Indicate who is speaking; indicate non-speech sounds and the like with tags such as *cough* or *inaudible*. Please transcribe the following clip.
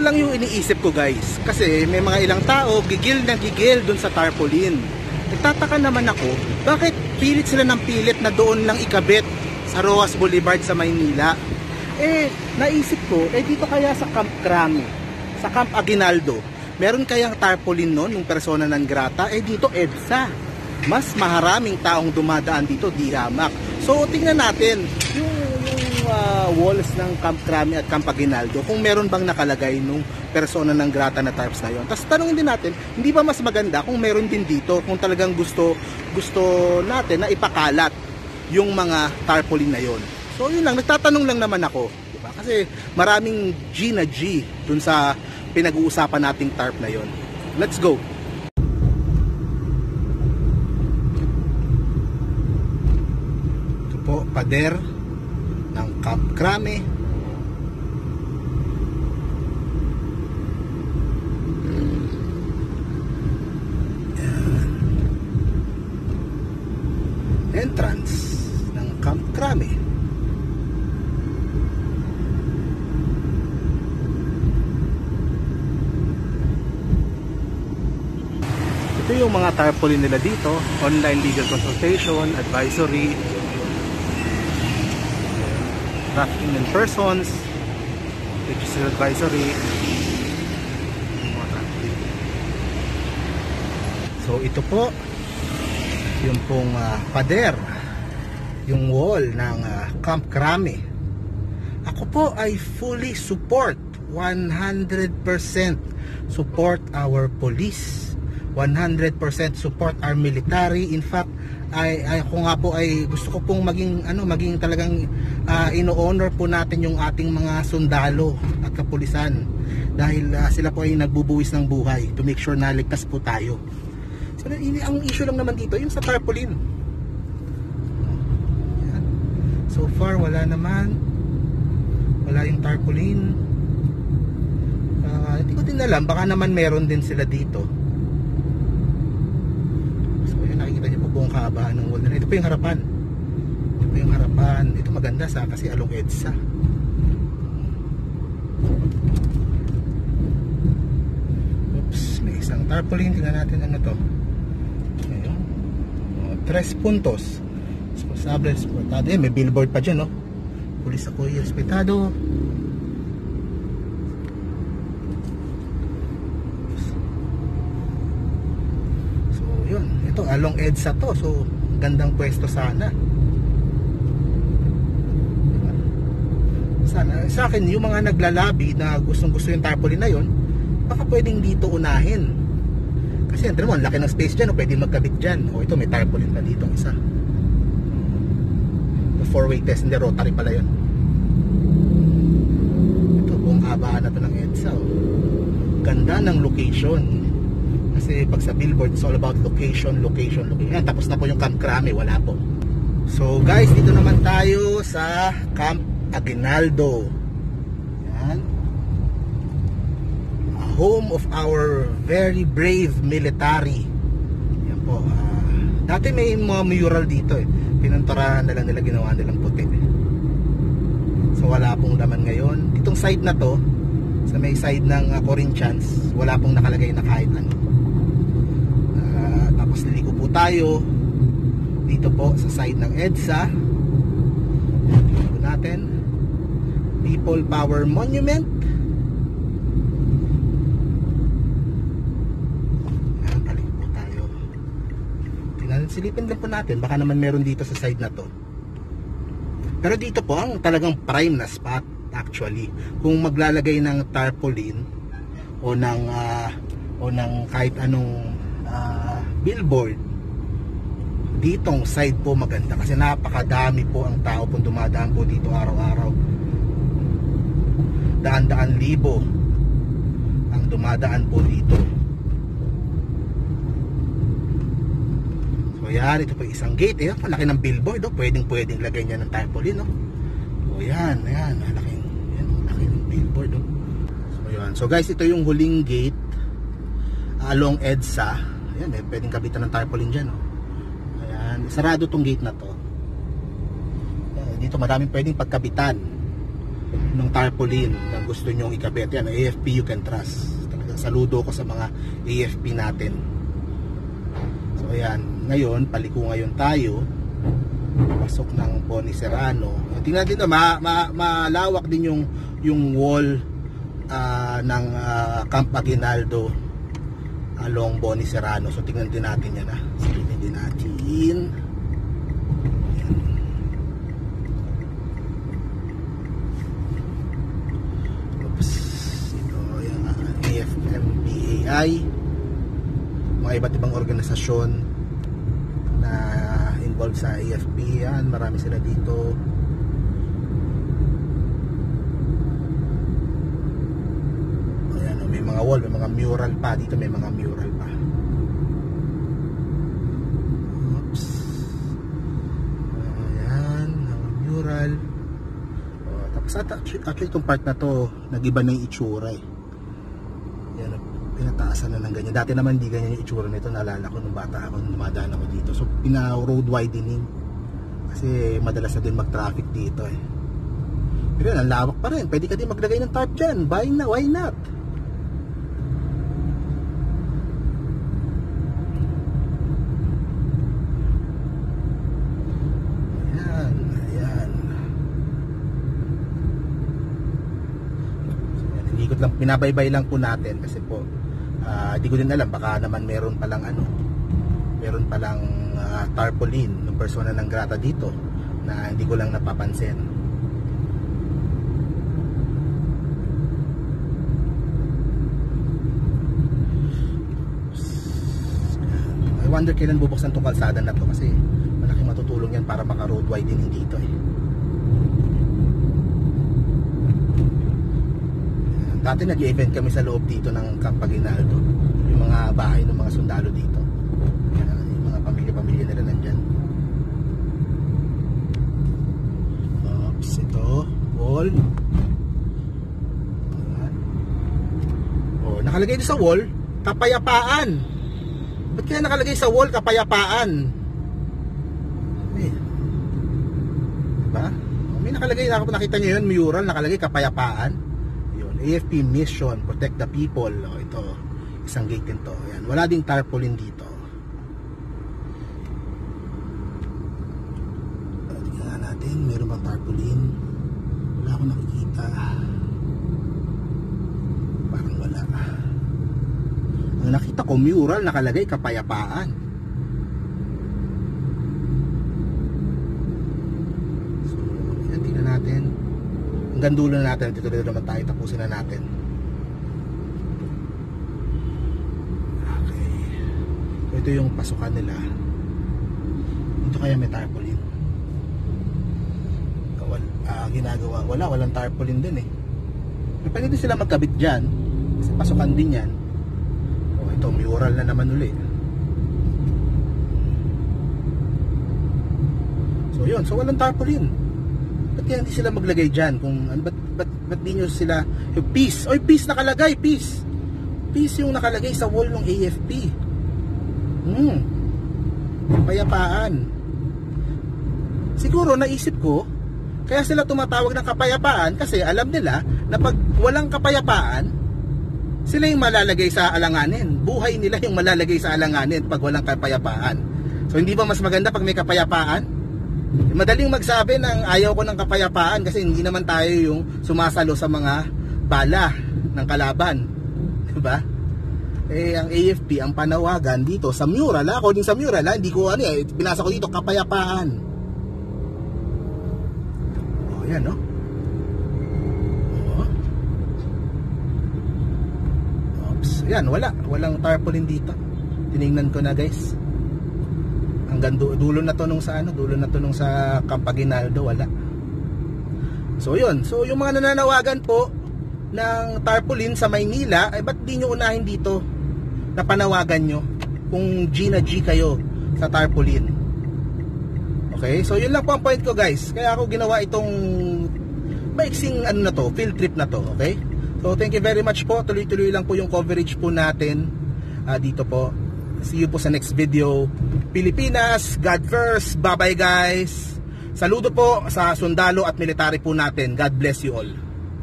Speaker 1: lang yung iniisip ko guys. Kasi may mga ilang tao gigil na gigil dun sa tarpaulin. Nagtataka naman ako, bakit pilit sila ng pilit na doon lang ikabit sa Roas Boulevard sa Maynila? Eh, naisip ko, eh dito kaya sa Camp Crame, sa Camp Aguinaldo, meron kayang tarpaulin noon, ng persona ng grata? Eh dito EDSA. Mas maharaming taong dumadaan dito, di hamak. So, tingnan natin, yung walls ng Camp Crame at Camp Aguinaldo kung meron bang nakalagay nung persona ng grata na tarps na yon. Tapos tanongin din natin, hindi ba mas maganda kung meron din dito kung talagang gusto gusto natin na ipakalat yung mga tarpaulin na yon. So yun lang, nagtatanong lang naman ako, di ba? Kasi maraming G na G dun sa pinag-uusapan nating tarp na yon. Let's go. Ito po, pader ng Camp Crame. Yan. Entrance ng Camp Crame. Ito yung mga tarpaulin nila dito, online legal consultation, advisory, trafficking in persons, legislative advisory. So ito po, yung pong uh, pader, yung wall ng uh, Camp Crame. Ako po ay fully support, 100% support our police, 100% support our military. In fact, ay, ay ako nga po ay gusto ko pong maging ano maging talagang uh, ino-honor po natin yung ating mga sundalo at kapulisan dahil uh, sila po ay nagbubuwis ng buhay to make sure na ligtas po tayo. So, ang issue lang naman dito yung sa tarpaulin. So far wala naman wala yung tarpaulin. Uh, hindi ko din alam baka naman meron din sila dito nakikita niyo po buong kahabaan ng wall na ito po yung harapan. Ito po yung harapan. Ito maganda sa kasi along EDSA oops may isang tarpaulin. Tingnan natin ano to. Ayun oh, tres puntos. Responsable eh, may billboard pa dyan no? Pulis ako respetado ito along EDSA to so gandang pwesto sana. Diba? sana sa akin yung mga naglalabi na gustong gusto yung tarpaulin na yun baka pwedeng dito unahin. Kasi enter mo ang laki ng space dyan o pwedeng magkabit dyan. O ito may tarpaulin pa dito isa. The four way test hindi rotary pala yun. Ito buong habaan na to ng EDSA oh. ganda ng location kasi pag sa billboard it's all about location, location, location. Yan, tapos na po yung Camp Crame, wala po. So guys, dito naman tayo sa Camp Aguinaldo. Yan. A home of our very brave military. Yan po. Uh, dati may mga mural dito eh. Pinanturahan na lang nila ginawa nilang puti. So wala pong laman ngayon. Ditong side na to, sa may side ng uh, Corinthians, wala pong nakalagay na kahit ano tayo dito po sa side ng EDSA. Liliko natin. People Power Monument. Tayo. Tingnan silipin din po natin. Baka naman meron dito sa side na to. Pero dito po ang talagang prime na spot actually. Kung maglalagay ng tarpaulin o ng uh, o ng kahit anong uh, billboard ditong side po maganda kasi napakadami po ang tao pong dumadaan po dito araw-araw daan-daan libo ang dumadaan po dito so yan ito po isang gate eh palaki ng billboard oh. pwedeng pwedeng lagay niya ng tarpaulin no? so yan yan malaki yan malaki ng billboard oh. so yan so guys ito yung huling gate along EDSA Ayan, eh, pwedeng kabitan ng tarpaulin dyan. Oh. Ayan, sarado tong gate na to. Ayan, dito maraming pwedeng pagkabitan. ng tarpaulin na gusto nyong ikabit. Yan, AFP you can trust. Talagang saludo ko sa mga AFP natin. So ayan, ngayon, paliko ngayon tayo. Pasok ng Boni Serrano. Tingnan dito, ma, ma, malawak din yung yung wall ah, ng ah, Camp Aguinaldo along Boni Serrano. So tingnan din natin yan ah. Silipin din natin. Oops. Ito yung AFMBAI. Mga iba't ibang organisasyon na involved sa AFP yan. Marami sila dito. Ayan, may mga wall, may mga mural pa. Dito may mga mural pa. Oops. Ayan, mga mural. Oh, tapos at, actually itong part na to, nag-iba na yung itsura eh. Yan, pinataasan na ng ganyan. Dati naman hindi ganyan yung itsura nito. Naalala ko nung bata ako, nung dumadaan ako dito. So, pina-road widening. Kasi madalas na din mag-traffic dito eh. Pero yan, ang lawak pa rin. Pwede ka din maglagay ng tarp dyan. Why na? Why not? Ayan, ayan. So, Inikot lang, po natin kasi po, ah, di ko din alam, baka naman meron palang ano, meron palang ah, tarpaulin ng persona ng grata dito na hindi ko lang napapansin. I wonder kailan bubuksan tong kalsada na to kasi malaking matutulong yan para maka road widening dito eh. Dati nag-event kami sa loob dito ng Camp. Yung mga bahay ng mga sundalo dito. Ah, yung mga pamilya-pamilya nila nandyan. Oops, ito. Wall. Oh, nakalagay dito sa wall, kapayapaan. Ba't kaya nakalagay sa wall, kapayapaan? Eh. Diba? Oh, May nakalagay, nakita nyo yun, mural, nakalagay kapayapaan. Yun, AFP mission, protect the people. O, ito, isang gate din to. Yan. Wala ding tarpaulin dito. Tingnan natin, meron bang tarpaulin? Wala akong nakikita. Parang wala. Ang nakita ko, mural, nakalagay kapayapaan. Natin. Hanggang dulo na natin. Dito dito naman tayo. Tapusin na natin. Okay. Ito yung pasukan nila. Ito kaya may tarpaulin. Wal, ah, ginagawa. Wala, walang tarpaulin din eh. May pwede sila magkabit dyan. Kasi pasukan din yan. O, ito, mural na naman uli. So, yun. So, walang tarpaulin. Ba't kaya hindi sila maglagay dyan? Kung, ano, ba't, ba't, ba't di nyo sila, yung peace, oy peace nakalagay, peace. Peace yung nakalagay sa wall ng AFP. Hmm. Kapayapaan. Siguro, naisip ko, kaya sila tumatawag ng kapayapaan kasi alam nila na pag walang kapayapaan, sila yung malalagay sa alanganin. Buhay nila yung malalagay sa alanganin pag walang kapayapaan. So hindi ba mas maganda pag may kapayapaan? Madaling magsabi ng ayaw ko ng kapayapaan kasi hindi naman tayo yung sumasalo sa mga bala ng kalaban. *laughs* Diba? Eh, ang AFP, ang panawagan dito sa mural, ha? according sa mural, ha? hindi ko ano eh, binasa ko dito, kapayapaan. Oh, yan, no? Oh. Oops. Yan, wala. Walang tarpaulin dito. Tiningnan ko na, guys. Hanggang du- dulo na to nung sa ano, dulo na to nung sa Campaginaldo, wala. So, yun. So, yung mga nananawagan po ng tarpaulin sa Maynila, ay ba't di nyo unahin dito na panawagan nyo kung G na G kayo sa tarpaulin? Okay? So, yun lang po ang point ko, guys. Kaya ako ginawa itong maiksing ano na to, field trip na to, okay? So, thank you very much po. Tuloy-tuloy lang po yung coverage po natin ah, dito po. See you po sa next video. Pilipinas, God first. Bye-bye, guys. Saludo po sa sundalo at military po natin. God bless you all.